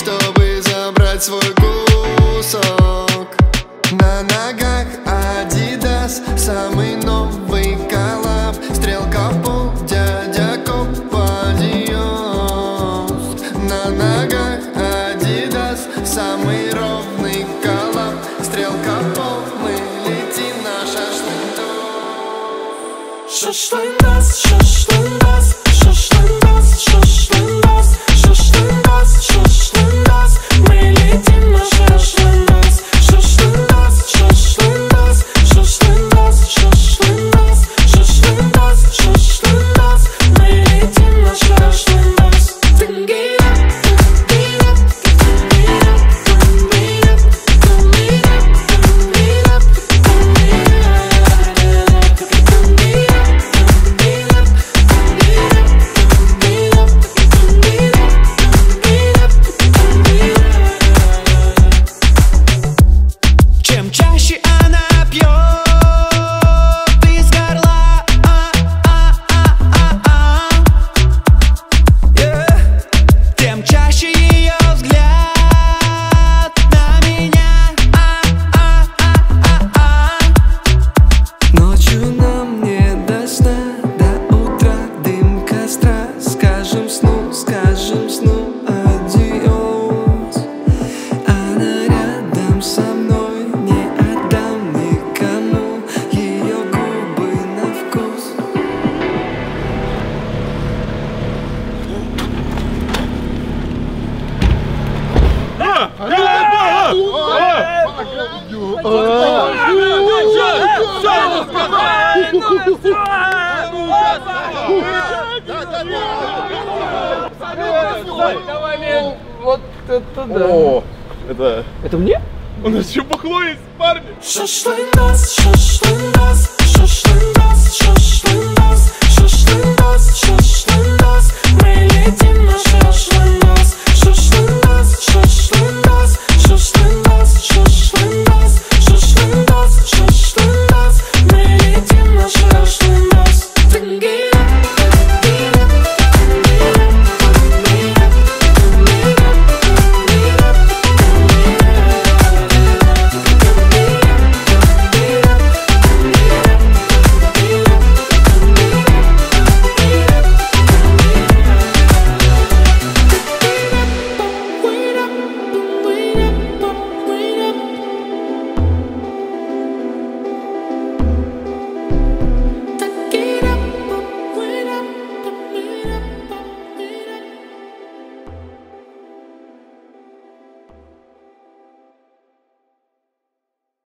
чтобы забрать свой кусок. На ногах Adidas Самый новый коллаб. Стрелка в пол, дядя Коп подъезд На ногах Adidas Самый ровный коллаб. Стрелка в пол, мы летим на шашлык. Шашлындас, шашлындас, шашлындас, О, это... Это мне? У нас еще бухло есть, парни! Шашлындас, шашлындас, шашлындас, шашлындас, шашлындас